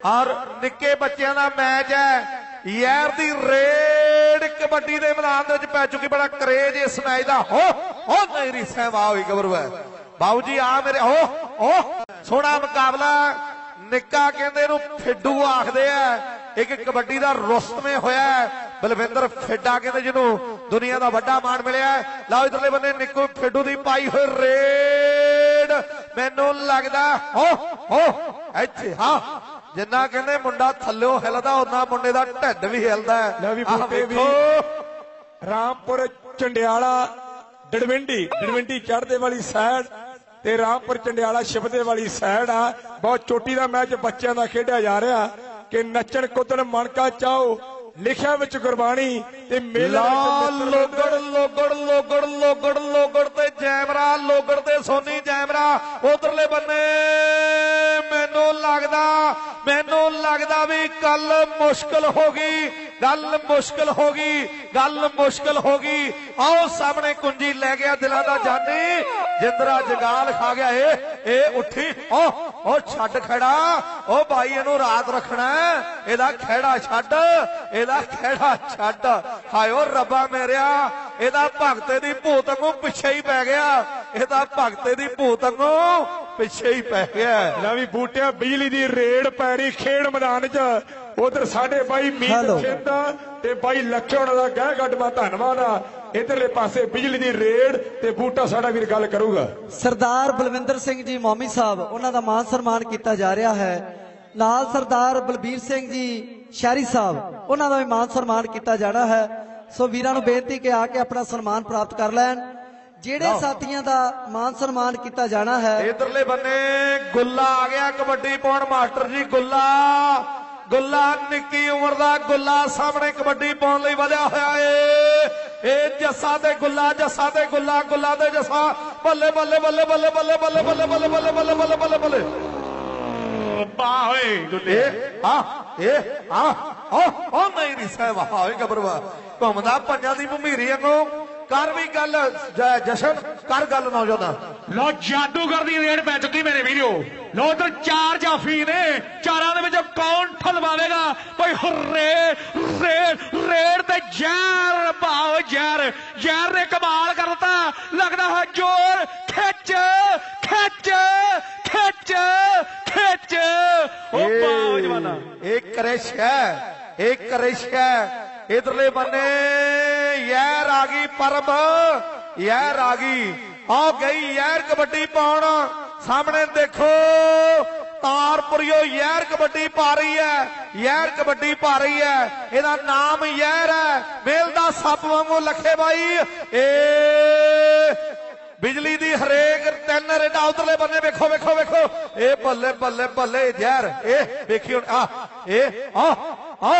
ਔਰ ਨਿੱਕੇ ਬੱਚਿਆਂ ਦਾ ਮੈਚ ਹੈ। ਯਾਰ ਦੀ ਰੇਡ ਕਬੱਡੀ ਦੇ ਮੈਦਾਨ ਦੇ ਵਿੱਚ ਪੈ ਚੁੱਕੀ, ਬੜਾ ਕਰੇਜ ਇਸ ਮੈਚ ਦਾ। ਹੋ ਹੋ ਮੇਰੀ ਸਹਿਵਾ ਹੋਈ ਗਬਰੂ ਹੈ ਜੀ ਆ ਮੇਰੇ, ਹੋ ਹੋ, ਸੋਹਣਾ ਮੁਕਾਬਲਾ। ਨਿੱਕਾ ਕਹਿੰਦੇ ਇਹਨੂੰ ਫਿੱਡੂ ਆਖਦੇ ਆ, ਇੱਕ ਕਬੱਡੀ ਦਾ ਰੁਸਤਮੇ ਹੋਇਆ ਬਲਵਿੰਦਰ ਫਿੱਡਾ ਕਹਿੰਦੇ ਜਿਹਨੂੰ ਦੁਨੀਆ ਦਾ ਵੱਡਾ ਮਾਣ ਮਿਲਿਆ ਹੈ। ਲਓ ਇਧਰਲੇ ਬੰਨੇ ਨਿੱਕੂ ਫਿੱਡੂ ਦੀ ਪਾਈ ਹੋਈ ਰੇਡ। ਮੈਨੂੰ ਲੱਗਦਾ, ਹੋ ਹੋ, ਇੱਥੇ, ਹਾਂ। ਜਿੰਨਾ ਕਹਿੰਦੇ ਮੁੰਡਾ ਥੱਲਿਓ ਹਿਲਦਾ ਉਹਨਾਂ ਮੁੰਡੇ ਦਾ ਢਿੱਡ ਵੀ ਹਿਲਦਾ। ਲੈ ਵੀ ਬੂਟੇ ਵੀ। ਰਾਮਪੁਰ ਚੰਡਿਆਲਾ ਡੜਵਿੰਡੀ ਡੜਵਿੰਡੀ ਚੜ੍ਹਦੇ ਵਾਲੀ ਸਾਈਡ ਤੇ ਰਾਮਪੁਰ ਚੰਡਿਆਲਾ ਛਿਪਦੇ ਵਾਲੀ ਸਾਈਡ ਆ ਬਹੁਤ ਚੋਟੀ ਦਾ ਮੈਚ ਬੱਚਿਆਂ ਦਾ ਖੇਡਿਆ ਜਾ ਰਿਹਾ ਕਿ ਨੱਚਣ ਕੁੱਦਣ ਮਣਕਾ ਚਾਓ ਲਿਖਿਆ ਵਿੱਚ ਗੁਰਬਾਣੀ ਤੇ ਮੇਲਾ ਲੋਗੜ ਲੋਗੜ ਲੋਗੜ ਲੋਗੜ ਲੋਗੜ ਤੇ ਜੈਮਰਾ ਲੋਗੜ ਤੇ ਸੋਨੀ ਜੈਮਰਾ। ਉਧਰਲੇ ਬੰਨੇ ਮੈਨੂੰ ਲੱਗਦਾ ਮੈਨੂੰ ਲੱਗਦਾ ਵੀ ਕੱਲ ਮੁਸ਼ਕਲ ਹੋ ਗਈ ਗੱਲ ਮੁਸ਼ਕਲ ਹੋ ਗਈ ਗੱਲ ਮੁਸ਼ਕਲ ਹੋ ਗਈ। ਆਓ ਸਾਹਮਣੇ ਕੁੰਜੀ ਲੈ ਗਿਆ ਦਿਲਾਂ ਦਾ ਜਾਨੀ। ਜਿੰਦਰਾ ਜਗਾਲ ਖਾ ਗਿਆ ਏ ਇਹ ਉੱਠੀ ਓ ਓ ਛੱਡ ਖੜਾ ਓ ਭਾਈ ਇਹਨੂੰ ਰਾਤ ਰੱਖਣਾ। ਇਹਦਾ ਖੇੜਾ ਛੱਡ ਇਹਦਾ ਖੇੜਾ ਛੱਡ ਹਾਏ ਓ ਰੱਬਾ ਮੇਰਿਆ ਇਹਦਾ ਭਗਤੇ ਦੀ ਭੂਤ ਵਾਂਗੂ ਪਿੱਛੇ ਹੀ ਪੈ ਗਿਆ ਇਹਦਾ ਭਗਤੇ ਦੀ ਭੂਤ ਵਾਂਗੂ ਪਿੱਛੇ ਹੀ ਪੈ ਗਿਆ ਲੈ ਵੀ ਬੂਟਿਆਂ ਬਿਜਲੀ ਦੀ ਰੇਡ ਪੈ ਰਹੀ ਖੇਡ ਮੈਦਾਨ 'ਚ ਉਧਰ ਸਾਡੇ ਬਾਈ ਮੀਤ। ਖਿੰਦ ਤੇ ਬਾਈ ਲੱਖੇ ਉਹਨਾਂ ਦਾ ਗਹਿ ਗੱਡਵਾ ਧੰਨਵਾਦ ਆ ਇਧਰਲੇ ਪਾਸੇ ਬਿਜਲੀ ਦੀ ਰੇਡ ਤੇ ਬੂਟਾ ਸਾਡਾ ਵੀਰ ਗੱਲ ਕਰੂਗਾ। ਸਰਦਾਰ ਬਲਵਿੰਦਰ ਸਿੰਘ ਜੀ ਮੌਮੀ ਸਾਹਿਬ ਉਹਨਾਂ ਦਾ ਮਾਨ ਸਨਮਾਨ ਕੀਤਾ ਜਾ ਰਿਹਾ ਹੈ। ਨਾਲ ਸਰਦਾਰ ਬਲਬੀਰ ਸਿੰਘ ਜੀ ਸ਼ਹਿਰੀ ਸਾਹਿਬ ਉਹਨਾਂ ਦਾ ਵੀ ਮਾਨ ਸਨਮਾਨ ਕੀਤਾ ਜਾਣਾ ਹੈ। ਸੋ ਵੀਰਾਂ ਨੂੰ ਬੇਨਤੀ ਕਿ ਆ ਕੇ ਆਪਣਾ ਸਨਮਾਨ ਪ੍ਰਾਪਤ ਕਰ ਲੈਣ। ਜਿਹੜੇ ਸਾਥੀਆਂ ਦਾ ਮਾਨ ਸਨਮਾਨ ਕੀਤਾ ਜਾਣਾ ਹੈ। ਇਧਰਲੇ ਬੰਨੇ ਗੁੱਲਾ ਆ ਗਿਆ ਕਬੱਡੀ ਪਾਉਣ ਮਾਸਟਰ ਜੀ ਗੁੱਲਾ। ਗੁੱਲਾ ਨਿੱਕੀ ਉਮਰ ਦਾ ਗੁੱਲਾ ਸਾਹਮਣੇ ਕਬੱਡੀ ਪਾਉਣ ਲਈ ਵਧਿਆ ਹੋਇਆ ਏ। ਇਹ ਜੱਸਾ ਤੇ ਗੁੱਲਾ ਜੱਸਾ ਤੇ ਗੁੱਲਾ ਗੁੱਲਾ ਤੇ ਜੱਸਾ ਬੱਲੇ ਬੱਲੇ ਬੱਲੇ ਬੱਲੇ ਬੱਲੇ ਬੱਲੇ ਬੱਲੇ ਬੱਲੇ ਬੱਲੇ ਬੱਲੇ ਬੱਲੇ ਬੱਲੇ ਬੱਲੇ ਓਏ ਇਹ ਆ ਇਹ ਆ ਓ ਓ ਮੇਰੀ ਸਹਿਬਾ ਹੋਏ ਗਬਰਵਾ ਘੁੰਮਦਾ ਪੰਜਾਂ ਦੀ ਭਮੀਰੀ ਵਾਂਗੂ ਕਰ ਵੀ ਗੱਲ ਜ- ਜਸ਼ਨ ਕਰ ਗੱਲ ਨੌਜਵਾਨਾ। ਲੋ ਜਾਦੂਗਰ ਦੀ ਰੇਡ ਪੈ ਚੁੱਕੀ ਮੇਰੇ ਵੀਰੋ ਲੋ ਤਾਂ ਚਾਰ ਜਾਫੀ ਨੇ ਚਾਰਾਂ ਦੇ ਵਿੱਚੋਂ ਕੌਣ ਠਲਵਾਵੇਗਾ? ਕੋਈ ਹੁਰੇ ਰੇਡ ਰੇਡ ਤੇ ਜ਼ਹਿਰ ਭਾਵ ਜ਼ਹਿਰ। ਜ਼ਹਿਰ ਨੇ ਕਮਾਲ ਕਰ ਦਿੱਤਾ। ਲੱਗਦਾ ਹੈ ਜੋਰ ਖਿੱਚ ਖਿੱਚ ਖਿੱਚ ਖਿੱਚ। ਉਹ ਭਾਵ ਜਵਾਨਾ। ਇਹ ਕਰਿਸ਼ ਹੈ ਇਹ ਕਰਿਸ਼ ਹੈ। ਇਧਰਲੇ ਬੰਨੇ ਯਾਰ ਆ ਗਈ ਪਰਬ ਯਾਰ ਆ ਗਈ ਆ ਗਈ ਯਾਰ ਕਬੱਡੀ ਪਾਉਣ। ਸਾਹਮਣੇ ਦੇਖੋ, ਤਾਰਪੁਰਿਓ ਯਾਰ ਕਬੱਡੀ ਪਾ ਰਹੀ ਹੈ ਯਾਰ ਕਬੱਡੀ ਪਾ ਰਹੀ ਹੈ ਇਹਦਾ ਨਾਮ ਯਾਰ ਹੈ ਮੇਲ ਦਾ ਸੱਪ ਵਾਂਗੂ ਲੱਖੇ ਬਾਈ। ਏ ਬਿਜਲੀ ਦੀ ਹਰੇਕ ਤਿੰਨ ਰੇਡਾ ਉਧਰਲੇ ਬੰਨੇ ਵੇਖੋ ਵੇਖੋ ਵੇਖੋ। ਇਹ ਬੱਲੇ ਬੱਲੇ ਬੱਲੇ ਜ਼ਹਿਰ ਇਹ ਵੇਖੀ ਹੁਣ, ਆ ਇਹ ਆ ਆ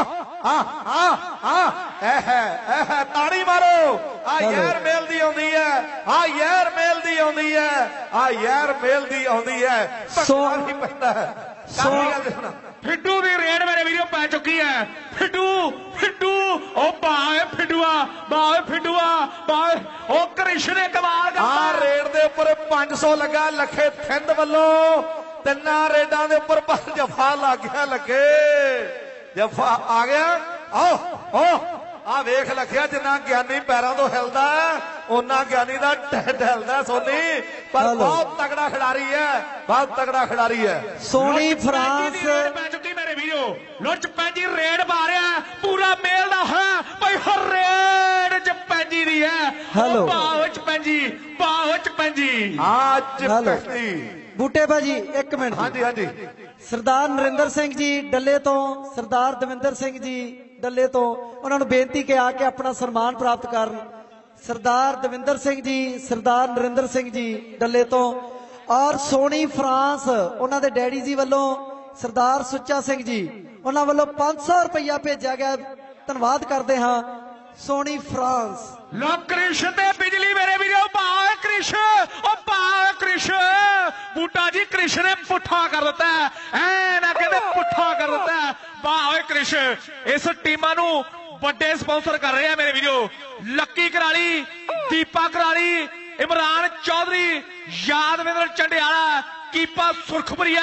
ਆ ਆ ਆ ਇਹ ਇਹ ਮਾਰੋ। ਆ ਯਾਰ ਮੇਲ ਦੀ ਆਉਂਦੀ ਹੈ। ਆ ਯਾਰ ਮੇਲ ਦੀ ਆਉਂਦੀ ਹੈ। ਆ ਯਾਰ ਮੇਲ ਦੀ ਆਉਂਦੀ ਹੈ। ਸੋ- ਨਹੀਂ ਪੈਂਦਾ ਸੋ- ਫਿੱਡੂ ਦੀ ਰੇਡ ਮੇਰੇ ਵੀਰੋ ਪੈ ਚੁੱਕੀ ਹੈ। ਫਿੱਡੂ ਫਿੱਡੂ। ਉਹ ਬਾਏ ਫਿੱਡੂਆ ਬਾਏ ਫਿੱਡੂਆ ਬਾਏ ਉਹ ਕ੍ਰਿਸ਼ਨ ਕਮਾਲ ਆ ਕਰਤਾ ਰੇਡ ਦੇ ਉੱਪਰ 500 ਲੱਗਾ ਲੱਖੇ ਥਿੰਦ ਵੱਲੋਂ। ਤਿੰਨਾਂ ਰੇਡਾਂ ਦੇ ਉੱਪਰ ਪਰ ਜਫਾ ਲੱਗ ਗਿਆ ਲੱਗੇ। ਜਫਾ ਆ ਗਿਆ। ਆਓ ਓ ਆ ਵੇਖ ਲਖਿਆ ਜਿੰਨਾ ਗਿਆਨੀ ਪੈਰਾਂ ਤੋਂ ਹਿਲਦਾ ਉਹਨਾਂ ਗਿਆਨੀ ਦਾ ਢਿੱਡ ਹਿਲਦਾ ਸੋਨੀ। ਪਰ। ਬਹੁਤ ਤਗੜਾ ਖਿਡਾਰੀ ਹੈ ਬਹੁਤ ਤਗੜਾ ਖਿਡਾਰੀ ਹੈ। ਸੋਨੀ ਫਰਾਂਸ। ਪੈ ਚੁੱਕੀ ਮੇਰੇ ਵੀਰੋ। ਲੁੱਚ ਪੈਂਜੀ ਰੇਡ ਪਾ ਰਿਹਾ ਪੂਰਾ ਮੇਲ ਦਾ ਹੈ। ਭਾਈ ਹਰ ਰੇਡ ਚ ਪੈਂਜੀ ਦੀ ਹੈ। ਹੈਲੋ। ਬਾਹ ਚ ਪੈਂਜੀ ਬਾਹ ਚ ਪੈਂਜੀ ਅੱਜ। ਪਹਿਲੀ ਬੂਟੇ ਭਾਜੀ ਇੱਕ ਮਿੰਟ। ਜੀ। ਹਾਂਜੀ ਹਾਂਜੀ। ਸਰਦਾਰ ਨਰਿੰਦਰ ਸਿੰਘ ਜੀ ਡੱਲੇ ਤੋਂ ਸਰਦਾਰ ਦਵਿੰਦਰ ਸਿੰਘ ਜੀ ਡੱਲੇ ਤੋਂ ਉਹਨਾਂ ਨੂੰ ਬੇਨਤੀ ਕਿ ਆ ਕੇ ਆਪਣਾ ਸਨਮਾਨ ਪ੍ਰਾਪਤ ਕਰਨ। ਸਰਦਾਰ ਦਵਿੰਦਰ ਸਿੰਘ ਜੀ, ਸਰਦਾਰ ਨਰਿੰਦਰ ਸਿੰਘ ਜੀ ਡੱਲੇ ਤੋਂ। ਔਰ ਸੋਨੀ ਫਰਾਂਸ, ਉਹਨਾਂ ਦੇ ਡੈਡੀ ਜੀ ਵੱਲੋਂ ਸਰਦਾਰ ਸੁੱਚਾ ਸਿੰਘ ਜੀ, ਉਹਨਾਂ ਵੱਲੋਂ 500 ਰੁਪਇਆ ਭੇਜਿਆ ਗਿਆ। ਧੰਨਵਾਦ ਕਰਦੇ ਹਾਂ। ਸੋਨੀ ਫਰਾਂਸ। ਲੋ ਕ੍ਰਿਸ਼ਨ ਤੇ ਬਿਜਲੀ ਮੇਰੇ ਵੀਰੋ ਭਾ ਕ੍ਰਿਸ਼ ਉਹ ਬਾਹ ਕ੍ਰਿਸ਼। ਬੂਟਾ ਜੀ ਕ੍ਰਿਸ਼ ਨੇ ਪੁੱਠਾ ਕਰ ਦਿੱਤਾ ਐ ਨਾ ਕਹਿੰਦੇ ਪੁੱਠਾ ਕਰ ਦਿੱਤਾ ਬਾਹ ਇਸ ਟੀਮਾਂ ਨੂੰ ਵੱਡੇ ਸਪਾਂਸਰ ਕਰ ਰਹੇ ਆ ਮੇਰੇ ਵੀਰੋ। ਲੱਕੀ ਕਰਾਲੀ, ਦੀਪਾ ਕਰਾਲੀ, ਇਮਰਾਨ ਚੌਧਰੀ, ਯਾਦਵਿੰਦਰ ਚੰਡਿਆਲਾ, ਕੀਪਾ ਸੁਰਖਪੁਰੀਆ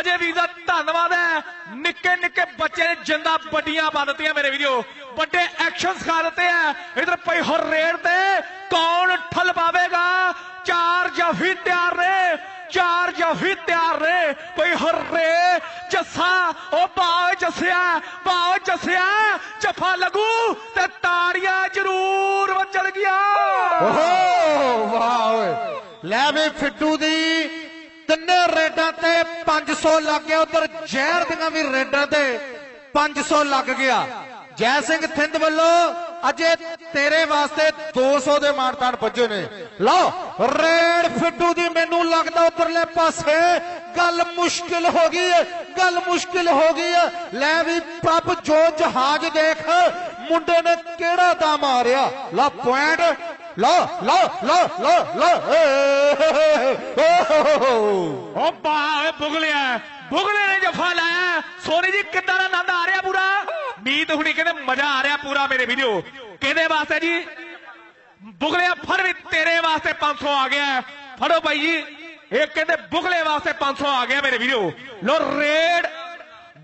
ਅਜੇ ਵੀ ਦਾ ਧੰਨਵਾਦ ਹੈ। ਨਿੱਕੇ ਨਿੱਕੇ ਬੱਚੇ ਨੇ ਜਿੰਦਾ ਵੱਡੀਆਂ ਪਾ ਦਿੱਤੀਆਂ ਮੇਰੇ ਵੀਡੀਓ ਵੱਡੇ ਐਕਸ਼ਨ ਸਿਖਾ ਦਿੱਤੇ ਆ। ਇਧਰ ਪਈ ਹਰ ਰੇਡ ਤੇ ਕੌਣ ਠੱਲ ਪਾਵੇਗਾ? ਚਾਰ ਜਾਫੀ ਤਿਆਰ ਨੇ, ਚਾਰ ਜਾਫੀ ਤਿਆਰ ਨੇ। ਕੋਈ ਹਰਰੇ ਜੱਸਾ, ਉਹ ਪਾਓ ਜੱਸਿਆ ਪਾਓ ਜੱਸਿਆ, ਜਫਾ ਲੱਗੂ ਤੇ ਤਾੜੀਆਂ ਜ਼ਰੂਰ ਵੱਜਣ ਗਿਆ। ਓਹੋ, ਵਾਹ ਓਏ। ਲੈ ਵੀ ਫਿੱਟੂ ਦੀ ਤਿੰਨੇ ਰੇਡਾਂ ਤੇ 500 ਲੱਗ ਗਿਆ। ਉਧਰ ਜ਼ਹਿਰ ਦੀਆਂ ਵੀ ਰੇਡਾਂ ਤੇ 500 ਲੱਗ ਗਿਆ। ਜੈ ਸਿੰਘ ਥਿੰਦ ਵੱਲੋਂ ਅਜੇ ਤੇਰੇ ਵਾਸਤੇ 200 ਦੇ ਮਾਨਤਾਨ ਪੁੱਜੇ ਨੇ। ਲਓ ਰੇਡ ਫਿੱਟੂ ਦੀ ਮੈਨੂੰ ਲੱਗਦਾ ਉਪਰਲੇ ਪਾਸੇ ਗੱਲ ਮੁਸ਼ਕਿਲ ਹੋ ਗਈ ਹੈ ਗੱਲ ਮੁਸ਼ਕਿਲ ਹੋ ਗਈ ਹੈ ਲੈ ਵੀ ਪ੍ਰਭ ਜੋ ਜਹਾਜ਼ ਦੇਖ, ਮੁੰਡੇ ਨੇ ਕਿਹੜਾ ਦਾ ਮਾਰਿਆ? ਲਾ ਪੁਆਇੰਟ। ਲਾ ਲਾ ਲਾ ਲਾ ਲਾ ਉਹ ਬਾਏ ਬੁਗਲਿਆ ਬੁਗਲੇ ਨੇ ਜਫਾ ਲਾਇਆ। ਸੋਨੀ ਜੀ, ਕਿੱਦਾਂ ਦਾ ਆਨੰਦ ਆ ਰਿਹਾ ਪੂਰਾ? ਹੁਣੀ ਕਹਿੰਦੇ ਮਜ਼ਾ ਆ ਰਿਹਾ ਪੂਰਾ ਮੇਰੇ ਵੀਡੀਓ ਕਿਹਦੇ ਵਾਸਤੇ ਜੀ ਬੁਗਲਿਆ ਫੜ ਵੀ ਤੇਰੇ ਵਾਸਤੇ 500 ਆ ਗਿਆ। ਫੜੋ ਭਾਈ ਜੀ। ਇਹ ਕਹਿੰਦੇ ਬੁਗਲੇ ਵਾਸਤੇ 500 ਆ ਗਿਆ ਮੇਰੇ ਵੀਡੀਓ ਲੋ ਰੇਡ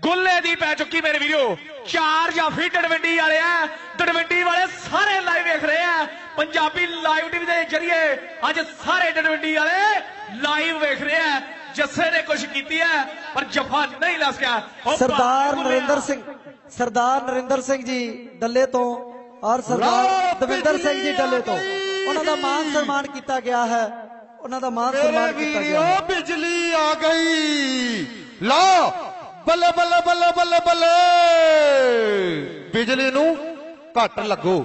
ਗੁੱਲੇ ਦੀ ਪੈ ਚੁੱਕੀ ਮੇਰੇ ਵੀਡੀਓ ਚਾਰ ਜਾਫੀ ਡਡਵੰਡੀ ਵਾਲੇ ਆ। ਡਡਵੰਡੀ ਵਾਲੇ ਸਾਰੇ ਲਾਈਵ ਵੇਖ ਰਹੇ ਆ। ਪੰਜਾਬੀ ਲਾਈਵ ਟੀਵੀ ਦੇ ਜਰੀਏ ਅੱਜ ਸਾਰੇ ਡਡਵੰਡੀ ਵਾਲੇ ਲਾਈਵ ਵੇਖ ਰਹੇ ਆ। ਜੱਸੇ ਨੇ ਕੁਝ ਕੀਤੀ ਹੈ ਪਰ ਜਫਾ ਨਹੀਂ ਲੱਗ ਗਿਆ। ਸਰਦਾਰ ਨਰਿੰਦਰ ਸਿੰਘ ਸਰਦਾਰ ਨਰਿੰਦਰ ਸਿੰਘ ਜੀ ਡੱਲੇ ਤੋਂ ਔਰ ਸਰਦਾਰ ਦਵਿੰਦਰ ਸਿੰਘ ਜੀ ਡੱਲੇ ਤੋਂ। ਉਹਨਾਂ ਦਾ ਮਾਨ ਸਨਮਾਨ ਕੀਤਾ ਗਿਆ ਹੈ। ਉਹਨਾਂ ਦਾ ਮਾਨ ਸਨਮਾਨ ਕੀਤਾ ਵੀਰੋ ਗਿਆ ਹੈ। ਬਿਜਲੀ ਆ ਗਈ। ਲਓ ਬੱਲੇ ਬੱਲੇ ਬੱਲੇ ਬੱਲੇ ਬੱਲੇ। ਬਿਜਲੀ ਨੂੰ ਘੱਟ ਲੱਗੋ।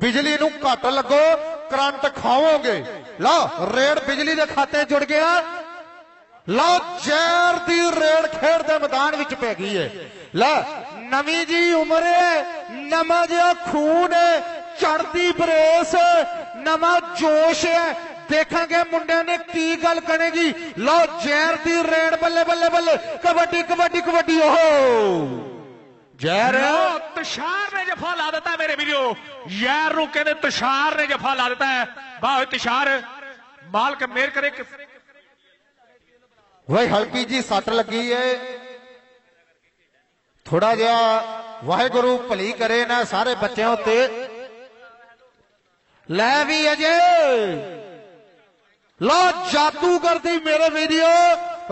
ਬਿਜਲੀ ਨੂੰ ਘੱਟ ਲੱਗੋ। ਕਰੰਟ ਖਾਓਗੇ ਲਓ ਰੇਡ ਬਿਜਲੀ ਦੇ ਖਾਤੇ ਜੁੜ ਗਿਆ। ਲਓ ਜ਼ਹਿਰ ਦੀ ਰੇਡ ਖੇਡ ਦੇ ਮੈਦਾਨ ਵਿੱਚ ਪੈ ਗਈ ਹੈ ਲੈ ਨਵੀਂ ਜੀ ਉਮਰ ਹੈ ਨਵਾਂ ਜਿਹਾ ਖੂਨ ਹੈ ਚੜਦੀ ਬਰੇਸ ਨਵਾਂ ਜੋਸ਼ ਹੈ ਦੇਖਾਂਗੇ ਮੁੰਡਿਆਂ ਨੇ ਕੀ ਗੱਲ ਕਰੇਗੀ ਲਓ ਜ਼ਹਿਰ ਦੀ ਰੇਡ ਬੱਲੇ ਬੱਲੇ ਬੱਲੇ ਕਬੱਡੀ ਕਬੱਡੀ ਕਬੱਡੀ ਓਹੋ ਜ਼ਹਿਰ ਲੋ ਤੁਸ਼ਾਰ ਨੇ ਜਫਾ ਲਾ ਦਿੱਤਾ ਮੇਰੇ ਵੀਡੀਓ ਯਾਰ ਨੂੰ ਕਹਿੰਦੇ ਤੁਸ਼ਾਰ ਨੇ ਜਫਾ ਲਾ ਦਿੱਤਾ ਹੈ ਵਾਹ ਤੁਸ਼ਾਰ ਮਾਲਕ ਮੇਰ ਕਰੇ ਕਿ ਵਈ ਹਲਕੀ ਜੀ ਸੱਟ ਲੱਗੀ ਏ ਥੋੜਾ ਜਿਹਾ ਵਾਹਿਗੁਰੂ ਭਲੀ ਕਰੇ ਨਾ ਸਾਰੇ ਬੱਚਿਆਂ ਉੱਤੇ। ਲੈ ਵੀ ਅਜੇ। ਲੋ ਜਾਦੂਗਰ ਦੀ ਮੇਰੇ ਵੀਡੀਓ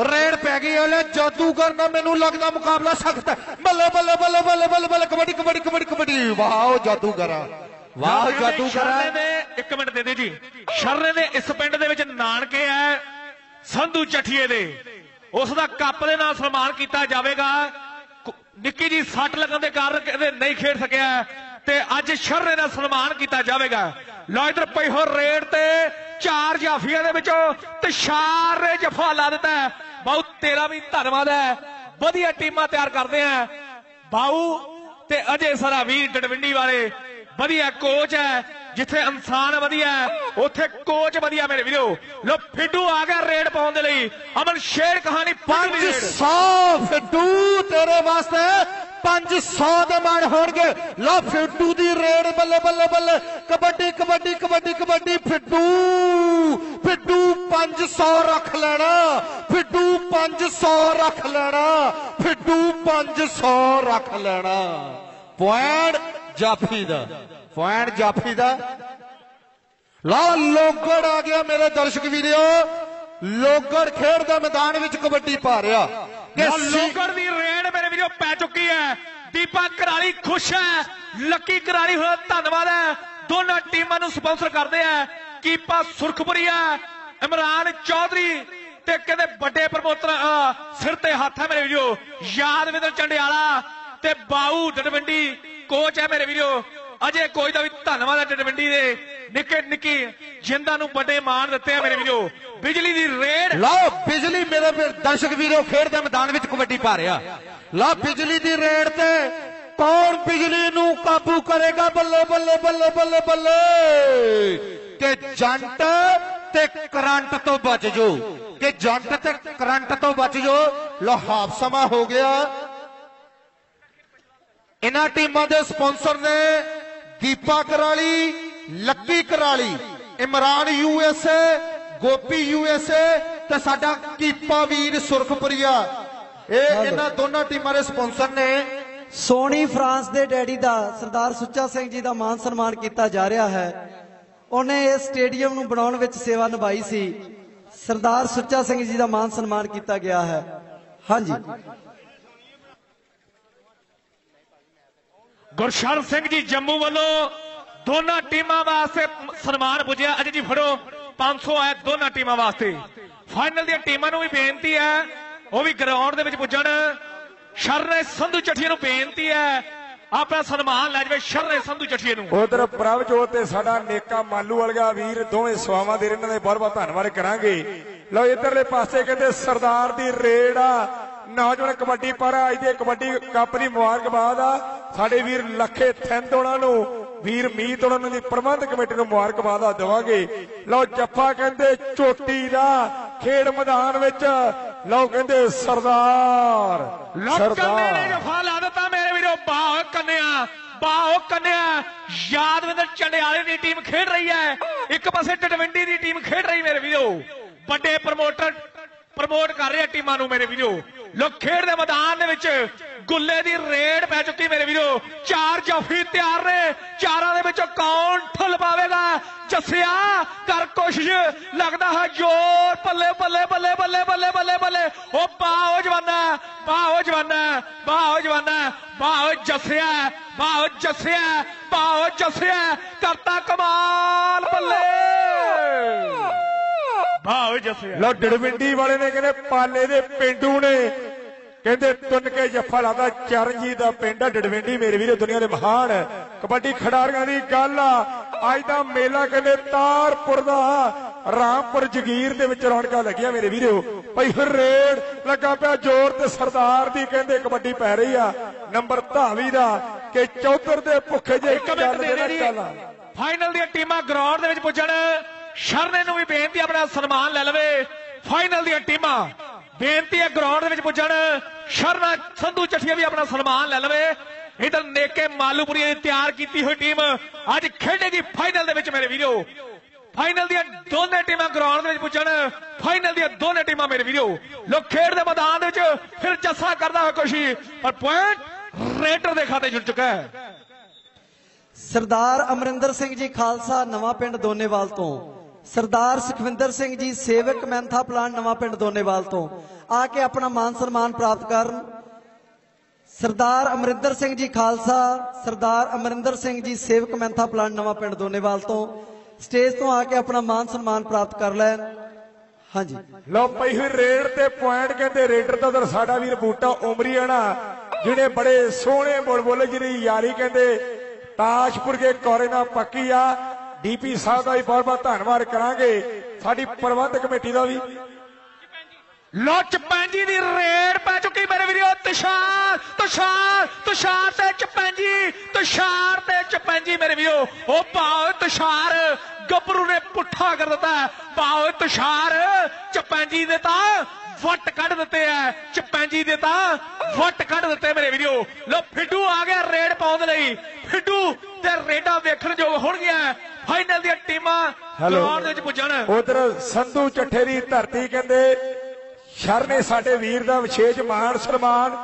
ਰੇਡ ਪੈ ਗਈ ਉਹਲੇ ਜਾਦੂਗਰ ਨਾਲ ਮੈਨੂੰ ਲੱਗਦਾ ਮੁਕਾਬਲਾ ਸਖਤ ਹੈ। ਬੱਲੇ ਬੱਲੇ ਬੱਲੇ ਬੱਲੇ ਬੱਲੇ ਬੱਲੇ ਕਬੱਡੀ ਕਬੱਡੀ ਕਬੱਡੀ ਕਬੱਡੀ। ਵਾਓ ਜਾਦੂਗਰ ਵਾਹ ਜਾਦੂਗਰ ਦੇ ਇੱਕ ਮਿੰਟ ਦੇ ਦਿਓ ਜੀ। ਸ਼ਰਨੇ ਦੇ ਇਸ ਪਿੰਡ ਦੇ ਵਿੱਚ ਨਾਨਕੇ ਹੈ ਸੰਧੂ ਚਠੀਏ ਦੇ। ਉਸ ਦਾ ਕੱਪ ਦੇ ਨਾਲ ਸਨਮਾਨ ਕੀਤਾ ਜਾਵੇਗਾ। ਨਿੱਕੀ ਜੀ ਸੱਟ ਲੱਗਣ ਦੇ ਕਾਰਨ ਕਹਿੰਦੇ ਨਹੀਂ ਖੇਡ ਸਕਿਆ ਤੇ ਅੱਜ ਸ਼ਰਨੇ ਦਾ ਸਨਮਾਨ ਕੀਤਾ ਜਾਵੇਗਾ। ਲਓ ਇਧਰ ਪਈ ਹੋ ਰੇਡ ਤੇ ਚਾਰ ਜਾਫੀਆਂ ਦੇ ਵਿੱਚੋਂ ਤਸ਼ਾਰ ਨੇ ਜਫਾ ਲਾ ਦਿੱਤਾ ਹੈ। ਬਹੁਤ ਤੇਰਾ ਵੀ ਧੰਨਵਾਦ ਹੈ। ਵਧੀਆ ਟੀਮਾਂ ਤਿਆਰ ਕਰਦੇ ਆ। ਬਾਊ ਤੇ ਅਜੇ ਸਰਾ ਵੀਰ ਡਡਵਿੰਡੀ ਵਾਲੇ ਵਧੀਆ ਕੋਚ ਹੈ, ਜਿੱਥੇ ਇਨਸਾਨ ਵਧੀਆ ਉੱਥੇ ਕੋਚ ਵਧੀਆ ਮੇਰੇ ਵੀਰੋ। ਲੋ ਫਿੱਡੂ ਆ ਗਿਆ ਰੇਡ ਪਾਉਣ ਦੇ ਲਈ। ਅਮਨ ਸ਼ੇਰ ਕਹਾਣੀ ਪੰਜ ਦੀ 500 ਫਿੱਟੂ ਤੇਰੇ ਵਾਸਤੇ 500 ਦੇ ਮਾਣ ਹੋਣਗੇ। ਲਓ ਫਿੱਟੂ ਦੀ ਰੇਡ ਬੱਲੇ ਬੱਲੇ ਬੱਲੇ। ਕਬੱਡੀ ਕਬੱਡੀ ਕਬੱਡੀ ਕਬੱਡੀ ਫਿੱਟੂ ਫਿੱਟੂ 500 ਰੱਖ ਲੈਣਾ। ਫਿੱਟੂ 500 ਰੱਖ ਲੈਣਾ। ਫਿੱਟੂ 500 ਰੱਖ ਲੈਣਾ। ਪੁਆਇੰਟ ਜਾਫੀ ਦਾ। ਪੁਆਇੰਟ ਜਾਫੀ ਦਾ। ਲਾ ਲੋਗੜ ਆ ਗਿਆ ਮੇਰੇ ਦਰਸ਼ਕ ਵੀਰੋ ਲੋਗੜ ਖੇਡ ਦੇ ਮੈਦਾਨ ਵਿੱਚ ਕਬੱਡੀ ਪਾ ਰਿਹਾ। ਕਿ ਲੋਕਰ ਦੀ ਰੇਡ ਮੇਰੇ ਵੀਰੋ ਪੈ ਚੁੱਕੀ ਹੈ। ਦੀਪਾ ਕਰਾਲੀ ਖੁਸ਼ ਹੈ। ਲੱਕੀ ਕਰਾਲੀ ਹੋਇਆ ਧੰਨਵਾਦ ਹੈ। ਦੋਨਾਂ ਟੀਮਾਂ ਨੂੰ ਸਪਾਂਸਰ ਕਰਦੇ ਆ ਕੀਪਾ ਸੁਰਖਪੁਰੀਆ ਇਮਰਾਨ ਚੌਧਰੀ ਤੇ ਕਹਿੰਦੇ ਵੱਡੇ ਪ੍ਰਮੋਟਰ ਸਿਰ ਤੇ ਹੱਥ ਹੈ ਮੇਰੇ ਵੀਰੋ ਯਾਦਵਿੰਦਰ ਚੰਡਿਆਲਾ। ਤੇ ਬਾਊ ਡਡਵੰਡੀ ਕੋਚ ਹੈ ਮੇਰੇ ਵੀਰੋ। ਅਜੇ ਕੋਚ ਦਾ ਵੀ ਧੰਨਵਾਦ ਹੈ ਡਡਵੰਡੀ ਦੇ। ਨਿੱਕੇ ਨਿੱਕੀ ਜਿੰਦਾਂ ਨੂੰ ਵੱਡੇ ਮਾਣ ਦਿੱਤੇ ਆ ਮੇਰੇ ਵੀਰੋ। ਬਿਜਲੀ ਦੀ ਰੇਡ। ਲਓ, ਬਿਜਲੀ ਮੇਰੇ ਫਿਰ ਦਰਸ਼ਕ ਵੀਰੋ, ਖੇਡ ਦੇ ਮੈਦਾਨ ਵਿੱਚ ਕਬੱਡੀ ਪਾ ਰਿਹਾ। ਲਓ, ਬਿਜਲੀ ਦੀ ਰੇਡ ਤੇ ਕੌਣ ਬਿਜਲੀ ਨੂੰ ਕਾਬੂ ਕਰੇਗਾ? ਬੱਲੇ ਬੱਲੇ ਬੱਲੇ ਬੱਲੇ ਬੱਲੇ। ਕਿ ਜੰਟ ਤੇ ਕਰੰਟ ਤੋਂ ਬਚ ਜੋ ਕਿ ਜੰਟ ਤੇ ਕਰੰਟ ਤੋਂ ਬਚ ਜੋ ਲਓ, ਹਾਫ ਸਮਾਂ ਹੋ ਗਿਆ। ਇਹਨਾਂ ਟੀਮਾਂ ਦੇ ਸਪਾਂਸਰ ਨੇ ਦੀਪਾ ਕਰਾਲੀ ਲੱਕੀ ਕਰਾਲੀ ਇਮਰਾਨ ਯੂਐਸਏ ਗੋਪੀ ਯੂਐਸਏ ਤੇ ਸਾਡਾ ਕੀਪਾ ਵੀਰ ਸੁਰਖਪੁਰੀਆ। ਇਹ ਇਹਨਾਂ ਦੋਨਾਂ ਟੀਮਾਂ ਦੇ ਸਪਾਂਸਰ ਨੇ। ਸੋਨੀ ਫਰਾਂਸ ਦੇ ਡੈਡੀ ਦਾ ਸਰਦਾਰ ਸੁੱਚਾ ਸਿੰਘ ਜੀ ਦਾ ਮਾਨ ਸਨਮਾਨ ਕੀਤਾ ਜਾ ਰਿਹਾ ਹੈ। ਉਹਨੇ ਇਸ ਸਟੇਡੀਅਮ ਨੂੰ ਬਣਾਉਣ ਵਿੱਚ ਸੇਵਾ ਨਿਭਾਈ ਸੀ। ਸਰਦਾਰ ਸੁੱਚਾ ਸਿੰਘ ਜੀ ਦਾ ਮਾਨ ਸਨਮਾਨ ਕੀਤਾ ਗਿਆ ਹੈ। ਹਾਂਜੀ। ਗੁਰਸ਼ਰਨ ਸਿੰਘ ਜੀ ਜੰਮੂ ਵੱਲੋਂ ਦੋਨਾਂ ਟੀਮਾਂ ਵਾਸਤੇ ਸਨਮਾਨ ਪੁੱਜਿਆ। ਅਜੇ ਜੀ ਫੜੋ 500 ਆਇਆ ਦੋਨਾਂ ਟੀਮਾਂ ਵਾਸਤੇ। ਫਾਈਨਲ ਦੀਆਂ ਟੀਮਾਂ ਨੂੰ ਵੀ ਬੇਨਤੀ ਹੈ, ਉਹ ਵੀ ਗਰਾਊਂਡ ਦੇ ਵਿੱਚ ਪੁੱਜਣ। ਸ਼ਰਨੇ ਸੰਧੂ ਚੱਠੀਏ ਨੂੰ ਬੇਨਤੀ ਹੈ, ਆਪਣਾ ਸਨਮਾਨ ਲੈ ਜਾਵੇ ਸ਼ਰਨੇ ਸੰਧੂ ਚੱਠੀਏ ਨੂੰ। ਉਧਰ ਪ੍ਰਭਜੋਤ ਤੇ ਸਾਡਾ ਨੇਕਾ ਮਾਲੂ ਵਰਗਾ ਵੀਰ, ਦੋਵੇਂ ਸਵਾਵਾਂ ਦੇ ਇਹਨਾਂ ਦੇ ਬਹੁਤ ਬਹੁਤ ਧੰਨਵਾਦ ਕਰਾਂਗੇ। ਲਓ ਇਧਰਲੇ ਪਾਸੇ ਕਹਿੰਦੇ ਸਰਦਾਰ ਦੀ ਰੇਡ ਆ। ਨੌਜਵਾਨ ਕਬੱਡੀ ਪਰ ਅੱਜ ਦੇ ਕਬੱਡੀ ਕੱਪ ਦੀ ਮੁਬਾਰਕਬਾਦ ਆ। ਸਾਡੇ ਵੀਰ ਲੱਖੇ ਥਿੰਦ ਉਹਨਾਂ ਨੂੰ ਵੀਰ ਮੀਤ ਉਹਨਾਂ ਦੀ ਪ੍ਰਬੰਧ ਕਮੇਟੀ ਨੂੰ ਮੁਬਾਰਕਬਾਦ ਆ ਦੇਵਾਂਗੇ। ਲਓ ਜੱਫਾ ਕਹਿੰਦੇ ਚੋਟੀ ਦਾ ਖੇਡ ਮੈਦਾਨ ਵਿੱਚ। ਲਓ ਕਹਿੰਦੇ ਸਰਦਾਰ ਲੋਕਾਂ ਨੇ ਜਫਾ ਲਾ ਦਿੱਤਾ ਮੇਰੇ ਵੀਰੋ ਬਾਹ ਕੰਨਿਆ ਬਾਹ ਕੰਨਿਆ। ਯਾਦਵਿੰਦਰ ਚੰਡਿਆਲੇ ਦੀ ਟੀਮ ਖੇਡ ਰਹੀ ਹੈ। ਇੱਕ ਪਾਸੇ ਟਟਵੰਡੀ ਦੀ ਟੀਮ ਖੇਡ ਰਹੀ ਮੇਰੇ ਵੀਰੋ। ਵੱਡੇ ਪ੍ਰਮੋਟਰ ਪ੍ਰਮੋਟ ਕਰ ਰਹੇ ਟੀਮਾਂ ਨੂੰ ਮੇਰੇ ਵੀਰੋ। ਲੋਕ ਖੇਡ ਦੇ ਮੈਦਾਨ ਦੇ ਵਿੱਚ ਗੁੱਲੇ ਦੀ ਰੇਡ ਪੈ ਚੁੱਕੀ ਮੇਰੇ ਵੀਰੋ। ਚਾਰ ਜਾਫੀ ਤਿਆਰ ਨੇ। ਚਾਰਾਂ ਦੇ ਵਿੱਚੋਂ ਕੌਣ ਠੁੱਲ ਪਾਵੇਗਾ? ਜੱਸਿਆ ਕਰ ਕੋਸ਼ਿਸ਼। ਲੱਗਦਾ ਹੈ ਜੋਰ। ਬੱਲੇ ਬੱਲੇ ਬੱਲੇ ਬੱਲੇ ਬੱਲੇ ਬੱਲੇ ਬੱਲੇ। ਉਹ ਪਾਓ ਜਵਾਨਾ ਪਾਓ ਜਵਾਨਾ ਪਾਓ ਜਵਾਨਾ ਪਾਓ ਜੱਸਿਆ ਪਾਓ ਜੱਸਿਆ ਪਾਓ ਜੱਸਿਆ। ਕਰਤਾ ਕਮਾਲ ਬੱਲੇ। ਪਾਓ ਜੱਸਿਆ। ਲਓ ਡੜਵਿੰਡੀ ਵਾਲੇ ਨੇ ਕਹਿੰਦੇ ਪਾਲੇ ਦੇ ਪਿੰਡੂ ਨੇ। ਕਹਿੰਦੇ ਤੁੰਨ ਕੇ ਜੱਫਾ ਲਾਦਾ ਚਰਨਜੀਤ ਦਾ ਪਿੰਡ ਆ ਡੜਵਿੰਡੀ ਮੇਰੇ ਵੀਰੋ ਦੁਨੀਆ ਦੇ ਮਹਾਨ ਕਬੱਡੀ ਖਿਡਾਰੀਆਂ ਦੀ ਗੱਲ ਆ। ਅੱਜ ਦਾ ਮੇਲਾ ਕਹਿੰਦੇ ਤਾਰਪੁਰ ਦਾ ਰਾਮਪੁਰ ਜਗੀਰ ਦੇ ਵਿੱਚ ਰੌਣਕਾਂ ਲੱਗੀਆਂ ਮੇਰੇ ਵੀਰੋ। ਭਈ ਰੇਡ ਲੱਗਾ ਪਿਆ ਜ਼ੋਰ ਤੇ ਸਰਦਾਰ ਦੀ ਕਹਿੰਦੇ ਕਬੱਡੀ ਪੈ ਰਹੀ ਆ। ਨੰਬਰ ਧਾਵੀ ਦਾ ਕਿ ਚੌਧਰ ਦੇ ਭੁੱਖੇ ਜੇ ਚੱਲ ਦੇ ਚੱਲ ਫਾਈਨਲ ਦੀਆਂ ਟੀਮਾਂ ਗਰਾਊਂਡ ਦੇ ਵਿੱਚ ਪੁੱਜਣ। ਸ਼ਰਨੇ ਨੂੰ ਵੀ ਬੇਨਤੀ ਆਪਣਾ ਸਨਮਾਨ ਲੈ ਲਵੇ। ਫਾਈਨਲ ਦੀਆਂ ਟੀਮਾਂ। ਬੇਨਤੀ ਹੈ ਗਰਾਊਂਡ ਦੇ ਵਿੱਚ ਪੁੱਜਣ। ਸ਼ਰਨਾ ਸੰਧੂ ਚੱਠੀਆ ਵੀ ਆਪਣਾ ਸਨਮਾਨ ਲੈ ਲਵੇ। ਇਧਰ ਨੇਕੇ ਮਾਲੂਪੁਰੀ ਦੀ ਤਿਆਰ ਕੀਤੀ ਹੋਈ ਟੀਮ ਅੱਜ ਖੇਡੇਗੀ ਫਾਈਨਲ ਦੇ ਵਿੱਚ ਮੇਰੇ ਵੀਰੋ। ਫਾਈਨਲ ਦੀਆਂ ਦੋਨੇ ਟੀਮਾਂ ਗਰਾਊਂਡ ਦੇ ਵਿੱਚ ਪੁੱਜਣ। ਫਾਈਨਲ ਦੀਆਂ ਦੋਨੇ ਟੀਮਾਂ ਮੇਰੇ ਵੀਰੋ। ਲੋਕ ਖੇਡ ਦੇ ਮੈਦਾਨ ਦੇ ਵਿੱਚ ਫਿਰ ਜੱਸਾ ਕਰਦਾ ਹੋਇਆ ਕੋਸ਼ਿਸ਼ ਪਰ ਪੁਆਇੰਟ ਰੇਟਰ ਦੇ ਖਾਤੇ ਜੁੜ ਚੁੱਕਾ ਹੈ। ਸਰਦਾਰ ਅਮਰਿੰਦਰ ਸਿੰਘ ਜੀ, ਖਾਲਸਾ ਨਵਾਂ ਪਿੰਡ ਦੋਨੇਵਾਲ ਤੋਂ। ਸਰਦਾਰ ਸੁਖਵਿੰਦਰ ਸਿੰਘ ਜੀ ਸੇਵਕ ਮੈਂਥਾ ਪਲਾਨ ਨਵਾਂ ਪਿੰਡ ਦੋਨੇਵਾਲ ਤੋਂ। ਆ ਕੇ ਆਪਣਾ ਮਾਨ ਸਨਮਾਨ ਪ੍ਰਾਪਤ ਕਰਨ। ਸਰਦਾਰ ਅਮਰਿੰਦਰ ਸਿੰਘ ਜੀ ਖਾਲਸਾ, ਸਰਦਾਰ ਅਮਰਿੰਦਰ ਸਿੰਘ ਜੀ ਸੇਵਕ ਮੈਂਥਾ ਪਲਾਨ ਨਵਾਂ ਪਿੰਡ ਦੋਨੇਵਾਲ ਤੋਂ। ਸਟੇਜ ਤੋਂ ਆ ਕੇ ਆਪਣਾ ਮਾਨ ਸਨਮਾਨ ਪ੍ਰਾਪਤ ਕਰ ਲੈਣ। ਹਾਂਜੀ। ਲਓ ਪਈ ਹੋਈ ਰੇਡ ਤੇ ਪੁਆਇੰਟ ਕਹਿੰਦੇ ਰੇਡਰ ਦਾ ਉਧਰ ਸਾਡਾ ਵੀਰ ਬੂਟਾ ਉਮਰੀਆਣਾ ਜਿਹੜੇ ਬੜੇ ਸੋਹਣੇ ਬੋਲ ਬੋਲੇ ਜਿਹੜੀ ਯਾਰੀ ਕਹਿੰਦੇ ਤਾਸ਼ਪੁਰ ਕੇ ਕੋਰੇ ਨਾਲ ਪੱਕੀ ਆ। ਡੀਪੀ ਸਾਹਿਬ ਦਾ ਵੀ ਬਹੁਤ ਬਹੁਤ ਧੰਨਵਾਦ ਕਰਾਂਗੇ। ਸਾਡੀ ਪ੍ਰਬੰਧ ਕਮੇਟੀ ਦਾ ਵੀ। ਲੋ ਚਪੈਂਜੀ ਦੀ ਰੇਡ ਪੈ ਚੁੱਕੀ ਮੇਰੇ ਵੀਰੋ। ਤੁਸ਼ਾਰ ਤੁਸ਼ਾਰ ਤੁਸ਼ਾਰ ਤੇ ਚਪੈਂਜੀ ਤੁਸ਼ਾਰ ਤੇ ਚਪੈਂਜੀ ਮੇਰੇ ਵੀਰੋ। ਉਹ ਭਾਉ ਤੁਸ਼ਾਰ ਗੱਭਰੂ ਨੇ ਪੁੱਠਾ ਕਰ ਦਿੱਤਾ ਭਾਉ ਤੁਸ਼ਾਰ ਚਪੈਂਜੀ ਦੇ ਤਾਂ ਵੱਟ ਕੱਢ ਦਿੱਤੇ ਐ ਚਪੈਂਜੀ ਦੇ ਤਾਂ ਵੱਟ ਕੱਢ ਦਿੱਤੇ ਮੇਰੇ ਵੀਰੋ। ਲੋ ਫਿੱਡੂ ਆ ਗਿਆ ਰੇਡ ਪਾਉਣ ਦੇ ਲਈ। ਫਿੱਡੂ ਤੇ ਰੇਡਾਂ ਵੇਖਣ ਯੋਗ ਹੋਣਗੀਆਂ। ਫਾਈਨਲ ਦੀਆਂ ਟੀਮਾਂ ਗਰਾਊਂਡ ਦੇ ਵਿੱਚ ਪੁੱਜਣ। ਉਧਰ ਸੰਧੂ ਚੱਠੇ ਦੀ ਧਰਤੀ ਕਹਿੰਦੇ ਸ਼ਰ ਨੇ ਸਾਡੇ ਵੀਰ ਦਾ ਵਿਸ਼ੇਸ਼ ਮਾਣ ਸਨਮਾਨ।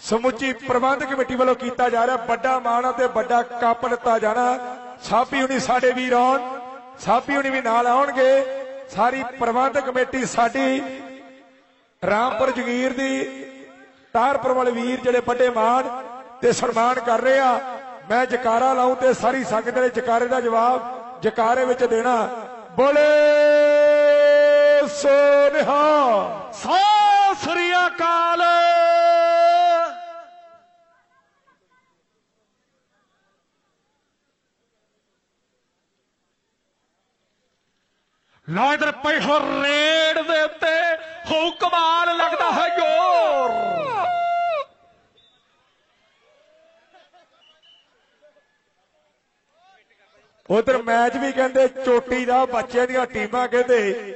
ਸਮੁੱਚੀ ਪ੍ਰਬੰਧ ਕਮੇਟੀ ਵੱਲੋਂ ਕੀਤਾ ਜਾ ਰਿਹਾ ਵੱਡਾ ਮਾਣ ਅਤੇ ਵੱਡਾ ਕੱਪ ਦਿੱਤਾ ਜਾਣਾ। ਸਾਬੀ ਹੁਣੀ ਸਾਡੇ ਵੀਰ ਆਉਣ ਸਾਬੀ ਹੁਣੀ ਵੀ ਨਾਲ ਆਉਣਗੇ। ਸਾਰੀ ਪ੍ਰਬੰਧ ਕਮੇਟੀ ਸਾਡੀ ਰਾਮਪੁਰ ਜਗੀਰ ਦੀ ਤਾਰਪੁਰ ਵਾਲੇ ਵੀਰ ਜਿਹੜੇ ਵੱਡੇ ਮਾਣ ਤੇ ਸਨਮਾਨ ਕਰ ਰਹੇ ਆ। ਮੈਂ ਜਕਾਰਾ ਲਾਉਂ ਤੇ ਸਾਰੀ ਸੰਗਤ ਨੇ ਜਕਾਰੇ ਦਾ ਜਵਾਬ ਜਕਾਰੇ ਵਿੱਚ ਦੇਣਾ। ਬੋਲੇ ਸੋਨਿਹਾ। ਸਤਿ ਸ੍ਰੀ ਅਕਾਲ। ਲਓ ਇਧਰ ਪਈ ਰੇਡ ਦੇ ਉੱਤੇ ਹੁਕਮਾਨ ਲੱਗਦਾ ਹੈ ਜੋਰ। ਉਧਰ ਮੈਚ ਵੀ ਕਹਿੰਦੇ ਚੋਟੀ ਦਾ ਬੱਚਿਆਂ ਦੀਆਂ ਟੀਮਾਂ ਕਹਿੰਦੇ।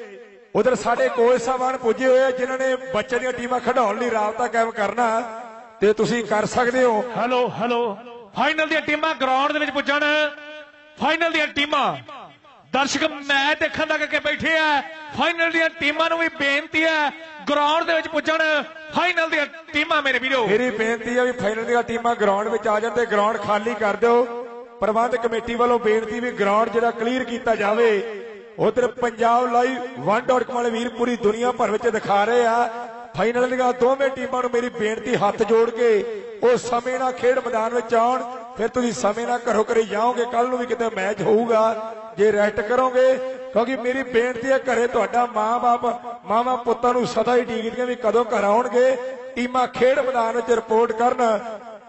ਉਧਰ ਸਾਡੇ ਕੋਚ ਸਾਹਿਬਾਨ ਪੁੱਜੇ ਹੋਏ ਆ ਜਿਨ੍ਹਾਂ ਨੇ ਬੱਚਿਆਂ ਦੀਆਂ ਟੀਮਾਂ ਖਿਡਾਉਣ ਲਈ ਰਾਬਤਾ ਕਾਇਮ ਕਰਨਾ। ਤੇ ਤੁਸੀਂ ਕਰ ਸਕਦੇ ਹੋ। Hello hello. ਫਾਈਨਲ ਦੀਆਂ ਟੀਮਾਂ ਗਰਾਊਂਡ ਦੇ ਵਿੱਚ ਪੁੱਜਣ। ਫਾਈਨਲ ਦੀਆਂ ਟੀਮਾਂ। ਦਰਸ਼ਕ ਮੈਚ ਦੇਖਣ ਲੱਗ ਕੇ ਬੈਠੇ ਆ। ਫਾਈਨਲ ਦੀਆਂ ਟੀਮਾਂ ਨੂੰ ਵੀ ਬੇਨਤੀ ਹੈ ਗਰਾਊਂਡ ਦੇ ਵਿੱਚ ਪੁੱਜਣ। ਫਾਈਨਲ ਦੀਆਂ ਟੀਮਾਂ ਮੇਰੇ ਵੀਰੋ। ਮੇਰੀ ਬੇਨਤੀ ਹੈ ਵੀ ਫਾਈਨਲ ਦੀਆਂ ਟੀਮਾਂ ਗਰਾਊਂਡ ਵਿੱਚ ਆ ਜਾਣ ਤੇ ਗਰਾਊਂਡ ਖਾਲੀ ਕਰ ਦਿਓ। ਪ੍ਰਬੰਧ ਕਮੇਟੀ ਵੱਲੋਂ ਬੇਨਤੀ ਵੀ ਗਰਾਊਂਡ ਜਿਹੜਾ ਕਲੀਅਰ ਕੀਤਾ ਜਾਵੇ, ਉਧਰ ਪੰਜਾਬ ਲਾਈਵ 1.com ਵਾਲੇ ਵੀਰ ਪੂਰੀ ਦੁਨੀਆ ਭਰ ਵਿੱਚ ਦਿਖਾ ਰਹੇ ਆ। ਫਾਈਨਲ ਦੀਆਂ ਦੋਵੇਂ ਟੀਮਾਂ ਨੂੰ ਮੇਰੀ ਬੇਨਤੀ ਹੱਥ ਜੋੜ ਕੇ ਉਹ ਸਮੇਂ ਨਾਲ ਖੇਡ ਮੈਦਾਨ ਵਿੱਚ ਆਉਣ, ਫਿਰ ਤੁਸੀਂ ਸਮੇਂ ਨਾਲ ਘਰੋਂ ਘਰੇ ਜਾਓਗੇ ਕੱਲ ਨੂੰ ਵੀ ਕਿਤੇ ਮੈਚ ਹੋਊਗਾ, ਜੇ ਰੈਸਟ ਕਰੋਗੇ, ਕਿਉਂਕਿ ਮੇਰੀ ਬੇਨਤੀ ਹੈ ਘਰੇ ਤੁਹਾਡਾ ਮਾਂ-ਬਾਪ, ਮਾਵਾਂ ਪੁੱਤਾਂ ਨੂੰ ਸਦਾ ਹੀ ਡੀਕਦੀਆਂ ਵੀ ਕਦੋਂ ਘਰ ਆਉਣਗੇ। ਟੀਮਾਂ ਖੇਡ ਮੈਦਾਨ ਵਿੱਚ ਰਿਪੋਰਟ ਕਰਨ,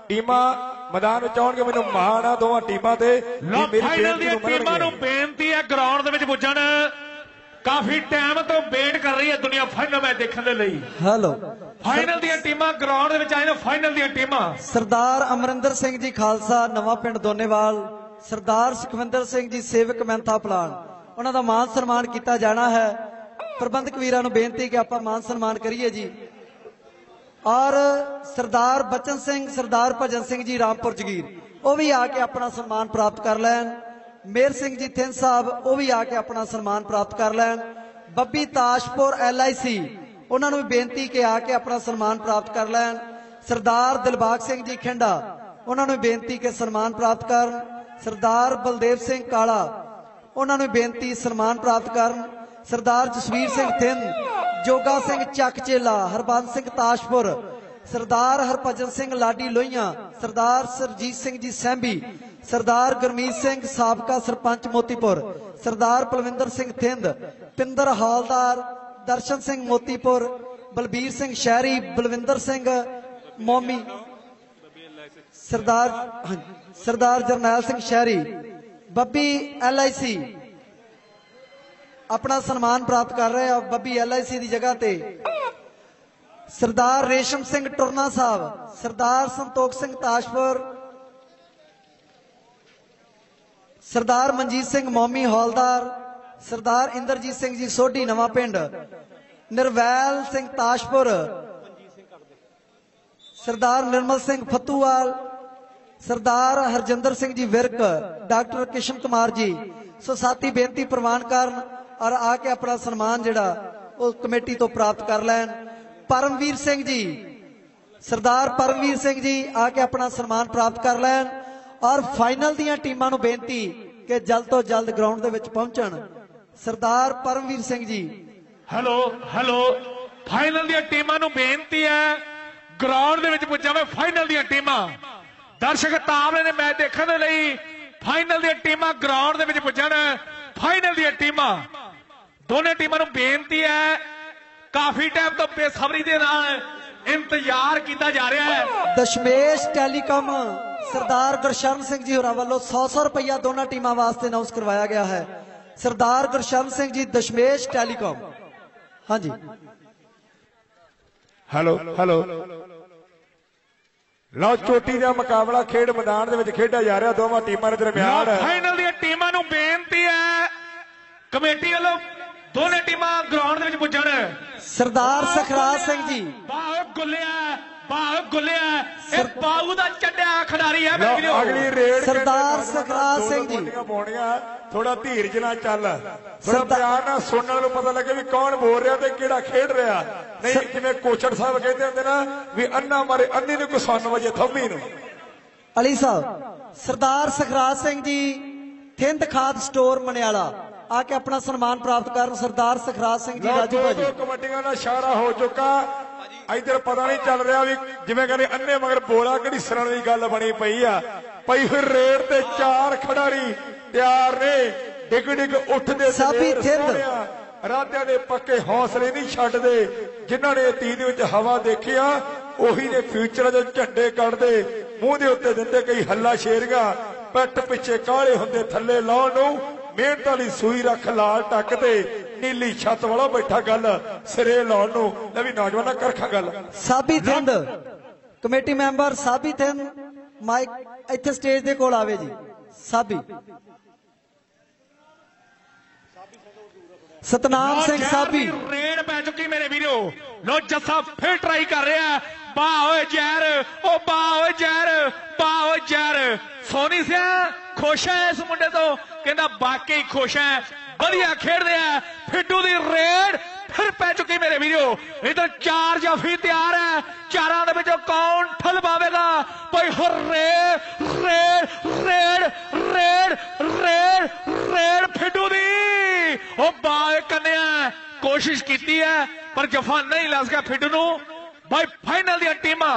ਟੀਮਾਂ ਮੈਦਾਨ ਵਿੱਚ ਆਉਣਗੇ ਮੈਨੂੰ ਮਾਣ ਆ ਦੋਵਾਂ ਟੀਮਾਂ ਤੇ। ਲੋ ਮੇਰੀ ਫਾਈਨਲ ਦੀਆਂ ਟੀਮਾਂ ਨੂੰ। ਬੇਨਤੀ ਹੈ ਗਰਾਊਂਡ ਦੇ ਵਿੱਚ ਪੁੱਜਣ। ਕਾਫੀ ਟਾਈਮ ਤੋਂ ਵੇਟ ਕਰ ਰਹੀ ਹੈ ਦੁਨੀਆ ਫਾਈਨਲ ਮੈਚ ਦੇਖਣ ਦੇ ਲਈ। ਹੈਲੋ ਫਾਈਨਲ ਦੀਆਂ ਟੀਮਾਂ ਗਰਾਊਂਡ ਦੇ ਵਿੱਚ ਆਏ ਨੇ ਫਾਈਨਲ ਦੀਆਂ ਟੀਮਾਂ। ਸਰਦਾਰ ਅਮਰਿੰਦਰ ਸਿੰਘ ਜੀ ਖਾਲਸਾ ਨਵਾਂ ਪਿੰਡ ਦੋਨੇਵਾਲ। ਸਰਦਾਰ ਸੁਖਵਿੰਦਰ ਸਿੰਘ ਜੀ ਸੇਵਕ ਮਹਿੰਤਾ ਪਲਾਨ। ਉਹਨਾਂ ਦਾ ਮਾਨ ਸਨਮਾਨ ਕੀਤਾ ਜਾਣਾ ਹੈ। ਪ੍ਰਬੰਧਕ ਵੀਰਾਂ ਨੂੰ ਬੇਨਤੀ ਕਿ ਆਪਾਂ ਮਾਨ ਸਨਮਾਨ ਕਰੀਏ ਜੀ। ਔਰ ਸਰਦਾਰ ਬਚਨ ਸਿੰਘ, ਸਰਦਾਰ ਭਜਨ ਸਿੰਘ ਜੀ ਰਾਮਪੁਰ ਜਗੀਰ, ਉਹ ਵੀ ਆ ਕੇ ਆਪਣਾ ਸਨਮਾਨ ਪ੍ਰਾਪਤ ਕਰ ਲੈਣ। ਮੇਰ ਸਿੰਘ ਜੀ ਥਿੰਨ ਸਾਹਿਬ, ਉਹ ਵੀ ਆ ਕੇ ਆਪਣਾ ਸਨਮਾਨ ਪ੍ਰਾਪਤ ਕਰ ਲੈਣ। ਬੱਬੀ ਤਾਸ਼ਪੁਰ ਐਲਆਈਸੀ, ਉਹਨਾਂ ਨੂੰ ਬੇਨਤੀ ਕਿ ਆ ਕੇ ਆਪਣਾ ਸਨਮਾਨ ਪ੍ਰਾਪਤ ਕਰ ਲੈਣ। ਸਰਦਾਰ ਦਿਲਬਾਗ ਸਿੰਘ ਜੀ ਖਿੰਡਾ, ਉਹਨਾਂ ਨੂੰ ਬੇਨਤੀ ਕਿ ਸਨਮਾਨ ਪ੍ਰਾਪਤ ਕਰਨ। ਸਰਦਾਰ ਬਲਦੇਵ ਸਿੰਘ ਕਾਲਾ, ਉਹਨਾਂ ਨੂੰ ਬੇਨਤੀ ਸਨਮਾਨ ਪ੍ਰਾਪਤ ਕਰਨ। ਸਰਦਾਰ ਜਸਵੀਰ ਸਿੰਘ ਥਿੰਨ ਜੋਗਾ ਸਿੰਘ ਚੱਕ ਹਰਬੰਸ ਸਿੰਘ ਤਾਸ਼ਪੁਰ, ਸਰਦਾਰ ਹਰਭਜਨ ਸਿੰਘ ਲਾਡੀ ਲੋਹੀਆਂ, ਸਰਦਾਰ ਸਰਜੀਤ ਸਿੰਘ ਜੀ ਸੈਂਬੀ, ਸਰਦਾਰ ਗੁਰਮੀਤ ਸਿੰਘ ਸਾਬਕਾ ਸਰਪੰਚ ਮੋਤੀਪੁਰ, ਸਰਦਾਰ ਪਲਵਿੰਦਰ ਸਿੰਘ ਥਿੰਦ, ਪਿੰਦਰ ਹਾਲਦਾਰ ਦਰਸ਼ਨ ਸਿੰਘ ਮੋਤੀਪੁਰ, ਬਲਬੀਰ ਸਿੰਘ ਸ਼ਹਿਰੀ, ਬਲਵਿੰਦਰ ਸਿੰਘ ਮੋਮੀ, ਸਰਦਾਰ ਸਰਦਾਰ ਜਰਨੈਲ ਸਿੰਘ ਸ਼ਹਿਰੀ, ਬੱਬੀ ਐਲਆਈਸੀ ਆਪਣਾ ਸਨਮਾਨ ਪ੍ਰਾਪਤ ਕਰ ਰਹੇ ਆ ਬੱਬੀ ਐਲਆਈਸੀ ਦੀ ਜਗ੍ਹਾ ਤੇ ਸਰਦਾਰ ਰੇਸ਼ਮ ਸਿੰਘ ਟੁਰਨਾ ਸਾਹਿਬ ਸਰਦਾਰ ਸੰਤੋਖ ਸਿੰਘ ਤਾਸ਼ਪੁਰ ਸਰਦਾਰ ਮਨਜੀਤ ਸਿੰਘ ਮੌਮੀ ਹੌਲਦਾਰ ਸਰਦਾਰ ਇੰਦਰਜੀਤ ਸਿੰਘ ਜੀ ਸੋਢੀ ਨਵਾਂ ਪਿੰਡ ਨਿਰਵੈਲ ਸਿੰਘ ਤਾਸ਼ਪੁਰ ਸਰਦਾਰ ਨਿਰਮਲ ਸਿੰਘ ਫੱਤੂਵਾਲ ਸਰਦਾਰ ਹਰਜਿੰਦਰ ਸਿੰਘ ਜੀ ਵਿਰਕ ਡਾਕਟਰ ਕਿਸ਼ਨ ਕੁਮਾਰ ਜੀ ਸੋ ਸਾਥੀ ਬੇਨਤੀ ਪ੍ਰਵਾਨ ਕਰਨ ਔਰ ਆ ਕੇ ਆਪਣਾ ਸਨਮਾਨ ਜਿਹੜਾ ਉਹ ਕਮੇਟੀ ਤੋਂ ਪ੍ਰਾਪਤ ਕਰ ਲੈਣ। ਪਰਮਵੀਰ ਸਿੰਘ ਜੀ, ਸਰਦਾਰ ਪਰਮਵੀਰ ਸਿੰਘ ਜੀ ਆ ਕੇ ਆਪਣਾ ਸਨਮਾਨ ਪ੍ਰਾਪਤ ਕਰ ਲੈਣ ਔਰ ਫਾਈਨਲ ਦੀਆਂ ਟੀਮਾਂ ਨੂੰ ਬੇਨਤੀ ਕਿ ਜਲਦ ਤੋਂ ਜਲਦ ਗਰਾਊਂਡ ਦੇ ਵਿੱਚ ਪਹੁੰਚਣ। ਸਰਦਾਰ Paramvir Singh ji. Hello hello, final ਦੀਆਂ ਟੀਮਾਂ ਨੂੰ ਬੇਨਤੀ ਹੈ, ਗਰਾਊਂਡ ਦੇ ਵਿੱਚ ਪੁੱਜਾਵੇ ਫਾਈਨਲ ਦੀਆਂ ਟੀਮਾਂ। ਦਰਸ਼ਕ ਤਾਬਲੇ ਨੇ ਮੈਚ ਦੇਖਣ ਦੇ ਲਈ ਫਾਈਨਲ ਦੀਆਂ ਟੀਮਾਂ ਗਰਾਊਂਡ ਦੇ ਵਿੱਚ ਪੁੱਜਣ ਫਾਈਨਲ ਦੀਆਂ ਟੀਮਾਂ। ਦੋਨੇ ਟੀਮਾਂ ਨੂੰ ਬੇਨਤੀ ਹੈ ਕਾਫੀ ਟਾਈਮ ਤੋਂ ਬੇਸਬਰੀ ਦੇ ਨਾਲ ਇੰਤਜ਼ਾਰ ਕੀਤਾ ਜਾ ਰਿਹਾ ਹੈ। ਦਸ਼ਮੇਸ਼ ਟੈਲੀਕਾਮ ਸਰਦਾਰ ਗੁਰਸ਼ਰਨ ਸਿੰਘ ਜੀ ਹੋਰਾਂ ਵੱਲੋਂ 100-100 ਰੁਪਇਆ ਦੋਨਾਂ ਟੀਮਾਂ ਵਾਸਤੇ ਅਨਾਉਂਸ ਕਰਵਾਇਆ ਗਿਆ ਹੈ। ਸਰਦਾਰ ਗੁਰਸ਼ਰਨ ਸਿੰਘ ਜੀ ਦਸ਼ਮੇਸ਼ ਟੈਲੀਕਾਮ। ਹਾਂਜੀ। Hello hello. ਲਓ ਚੋਟੀ ਦਾ ਮੁਕਾਬਲਾ ਖੇਡ ਮੈਦਾਨ ਦੇ ਵਿੱਚ ਖੇਡਿਆ ਜਾ ਰਿਹਾ ਦੋਵਾਂ ਟੀਮਾਂ ਦੇ ਦਰਮਿਆਨ। ਫਾਈਨਲ ਦੀਆਂ ਟੀਮਾਂ ਨੂੰ ਬੇਨਤੀ ਹੈ ਕਮੇਟੀ ਵੱਲੋਂ ਦੋਨੇ ਟੀਮਾਂ ਗਰਾਊਂਡ ਦੇ ਵਿੱਚ ਪੁੱਜਣ। ਸਰਦਾਰ ਸਖਰਾਜ ਸਿੰਘ ਜੀ। ਬਾਹ ਗੁੱਲਿਆ ਬਾਹ ਗੁੱਲਿਆ। ਇਹ ਬਾਹੂ ਦਾ ਚੱਡਿਆ ਖਿਡਾਰੀ ਹੈ ਵੀਰੋ ਲਓ ਅਗਲੀ ਰੇਡ ਸਰਦਾਰ ਸਖਰਾਜ ਸਿੰਘ ਜੀ। ਪਾਉਣੀਆਂ ਥੋੜਾ ਧੀਰਜ ਨਾਲ ਚੱਲ। ਥੋੜਾ ਪਿਆਰ ਨਾਲ ਸੁਣਨ ਨੂੰ ਪਤਾ ਲੱਗੇ ਵੀ ਕੌਣ ਬੋਲ ਰਿਹਾ ਤੇ ਕਿਹੜਾ ਖੇਡ ਰਿਹਾ। ਨਹੀਂ ਜਿਵੇਂ ਕੋਚੜ ਸਾਹਿਬ ਕਹਿੰਦੇ ਹੁੰਦੇ ਨਾ ਵੀ ਅੰਨਾ ਮਾਰੇ ਅੰਨੀ ਨੂੰ ਕੁਸਨ ਵਜੇ ਥੰਮੀ ਨੂੰ। ਅਲੀ ਸਾਹਿਬ ਸਰਦਾਰ ਸਖਰਾਜ ਸਿੰਘ ਜੀ ਥਿੰਦ ਖਾਦ ਸਟੋਰ ਮਨਿਆਲਾ। ਆ ਕੇ ਆਪਣਾ ਸਨਮਾਨ ਪ੍ਰਾਪਤ ਕਰਨ ਸਰਦਾਰ ਸਖਰਾਜ ਸਿੰਘ ਜੀ ਰਾਜੂ ਦੋ ਭਾਜੀ। ਦੋ ਕਬੱਡੀਆਂ ਦਾ ਇਸ਼ਾਰਾ ਹੋ ਚੁੱਕਾ। ਇਧਰ ਪਤਾ ਨਹੀਂ ਚੱਲ ਰਿਹਾ ਵੀ ਜਿਵੇਂ ਕਹਿੰਦੇ ਅੰਨੇ ਮਗਰ ਬੋਲਾ ਕਿਹੜੀ ਸਰਣ ਦੀ ਗੱਲ ਬਣੀ ਪਈ ਆ। ਪਈ ਹੋਈ ਰੇਡ ਤੇ ਚਾਰ ਖਿਡਾਰੀ ਤਿਆਰ ਨੇ। ਡਿੱਗ ਡਿੱਗ ਉੱਠਦੇ ਸਾਬੀ ਥਿੰਦ। ਰਾਧਿਆਂ ਦੇ ਪੱਕੇ ਹੌਸਲੇ ਨਹੀਂ ਛੱਡਦੇ। ਜਿਨ੍ਹਾਂ ਨੇ ਦੇ ਵਿੱਚ ਹਵਾ ਦੇਖਿਆ ਉਹੀ ਨੇ ਫਿਊਚਰ ਦੇ ਝੰਡੇ ਕੱਢਦੇ। ਮੂੰਹ ਦੇ ਉੱਤੇ ਦਿੰਦੇ ਕਈ ਹੱਲਾ ਸ਼ੇਰੀਆਂ। ਪੱਟ ਪਿੱਛੇ ਕਾਲੇ ਹੁੰਦੇ ਥੱਲੇ ਲਾਉਣ ਨੂੰ। ਮਿਹਨਤ ਵਾਲੀ ਸੂਈ ਰੱਖ ਲਾਲ ਟੱਕ ਤੇ ਨੀਲੀ ਛੱਤ ਵਾਲਾ ਬੈਠਾ ਗੱਲ ਸਿਰੇ ਲਾਉਣ ਨੂੰ। ਲੈ ਵੀ ਨੌਜਵਾਨਾਂ ਕਰਖਾ ਗੱਲ। Sabi Thind committee member Sabi Thind mike ਇੱਥੇ ਸਟੇਜ ਦੇ ਕੋਲ ਆਵੇ ਜੀ। ਸਾਬੀ। ਸਤਨਾਮ ਸਿੰਘ ਸਾਬੀ। ਰੇਡ ਪੈ ਚੁੱਕੀ ਮੇਰੇ ਵੀਰੋ। ਲੋ ਜੱਸਾ ਫਿਰ ਟਰਾਈ ਕਰ ਰਿਹਾ। ਬਾ ਓਏ ਜ਼ਹਿਰ ਓ ਬਾ ਓਏ ਜ਼ਹਿਰ ਬਾ ਓਏ ਜ਼ਹਿਰ। ਸੋਨੀ ਸਿਆ ਖੁਸ਼ ਹੈ ਇਸ ਮੁੰਡੇ ਤੋਂ। ਕਹਿੰਦਾ, ਵਾਕਈ ਖੁਸ਼ ਹੈ ਵਧੀਆ ਖੇਡਦੇ ਆ ਫਿੱਟੂ ਦੀ ਰੇਡ ਫਿਰ ਪੈ ਚੁੱਕੀ ਮੇਰੇ ਵੀਰੋ। ਇਧਰ ਚਾਰ ਜਾਫੀ ਤਿਆਰ ਹੈ ਚਾਰਾਂ ਦੇ ਵਿੱਚੋਂ ਕੌਣ ਠਲਵਾਵੇਗਾ ਕੋਈ hurray, raid raid raid raid raid ਫਿੱਟੂ ਦੀ। ਉਹ ਬਾਏ ਕੰਨਿਆ। ਕੋਸ਼ਿਸ਼ ਕੀਤੀ ਹੈ ਪਰ ਜਫਾ ਨਹੀਂ ਲੱਗ ਸਕਿਆ ਫਿੱਟੂ ਨੂੰ। ਬਾਈ ਫਾਈਨਲ ਦੀਆਂ ਟੀਮਾਂ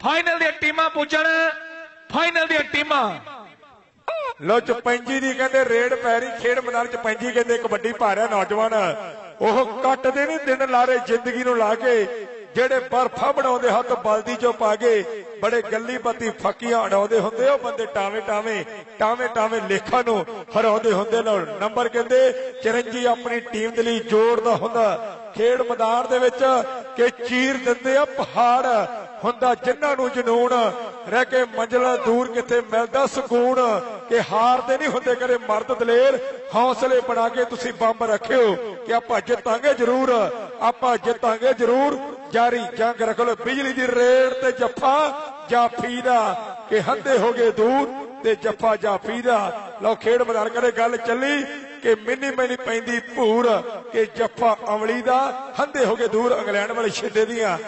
ਫਾਈਨਲ ਦੀਆਂ ਟੀਮਾਂ ਪੁੱਜਣ ਫਾਈਨਲ ਦੀਆਂ ਟੀਮਾਂ। ਲੋ ਚਪੈਂਜੀ ਦੀ ਕਹਿੰਦੇ ਰੇਡ ਪੈਰੀ ਖੇਡ ਮੈਦਾਨ ਚਪੈਂਜੀ ਕਹਿੰਦੇ ਕਬੱਡੀ ਪਾ ਨੌਜਵਾਨ। ਉਹ ਕੱਟਦੇ ਨਹੀਂ, ਦਿਨ ਲਾਰੇ ਜ਼ਿੰਦਗੀ ਨੂੰ ਲਾ ਕੇ ਜਿਹੜੇ ਬਰਫਾ ਬਣਾਉਂਦੇ ਹੱਥ ਬਲਦੀ ਚੋਂ ਪਾ ਕੇ ਬੜੇ ਗੱਲੀ ਬੱਤੀ ਫੱਕੀਆਂ ਉਡਾਉਂਦੇ ਹੁੰਦੇ, ਉਹ ਬੰਦੇ ਟਾਵੇਂ ਟਾਵੇਂ ਟਾਵੇਂ ਟਾਵੇਂ ਲੇਖਾਂ ਨੂੰ ਹਰਾਉਂਦੇ ਹੁੰਦੇ ਨੇ। ਨੰਬਰ ਕਹਿੰਦੇ, ਚਰੰਜੀ ਆਪਣੀ ਟੀਮ ਦੇ ਲਈ ਜੋੜਦਾ ਹੁੰਦਾ। ਖੇਡ ਮੈਦਾਨ ਦੇ ਵਿੱਚ ਕਿ ਚੀਰ ਦਿੰਦੇ ਆ, ਪਹਾੜ ਹੁੰਦਾ ਜਿਨ੍ਹਾਂ ਨੂੰ ਜਨੂਨ, ਰਹਿ ਕੇ ਮੰਜ਼ਲਾਂ ਦੂਰ ਕਿਤੇ ਮਿਲਦਾ ਸਕੂਨ, ਕਿ ਹਾਰਦੇ ਨਹੀਂ ਹੁੰਦੇ ਕਰੇ ਮਰਦ ਦਲੇਰ। ਹੌਸਲੇ ਬਣਾ ਕੇ ਤੁਸੀਂ ਬੰਬ ਰੱਖਿਓ ਕਿ ਆਪਾਂ ਜਿੱਤਾਂਗੇ ਜ਼ਰੂਰ, ਆਪਾਂ ਜਿੱਤਾਂਗੇ ਜ਼ਰੂਰ। ਜਾਰੀ ਜੰਗ ਰੱਖ ਲੋ ਬਿਜਲੀ ਦੀ ਰੇੜ ਤੇ ਜੱਫਾ ਜਾਫੀ ਦਾ ਕਿ ਹੰਦੇ ਹੋ ਗਏ ਦੂਰ ਤੇ ਜੱਫਾ ਜਾਫੀ ਦਾ ਲਓ, ਖੇਡ ਮੈਦਾਨ ਕਰੇ, ਗੱਲ ਚੱਲੀ। ਕਿ ਮਿੰਨੀ ਮੈਨੀ ਪੈਂਦੀ ਭੂਰ ਕਿ ਜੱਫਾ ਅਮਲੀ ਦਾ, ਹੰਦੇ ਹੋ ਗਏ ਦੂਰ ਇੰਗਲੈਂਡ ਵਾਲੇ ਛਿੱਦੇ ਦੀਆਂ।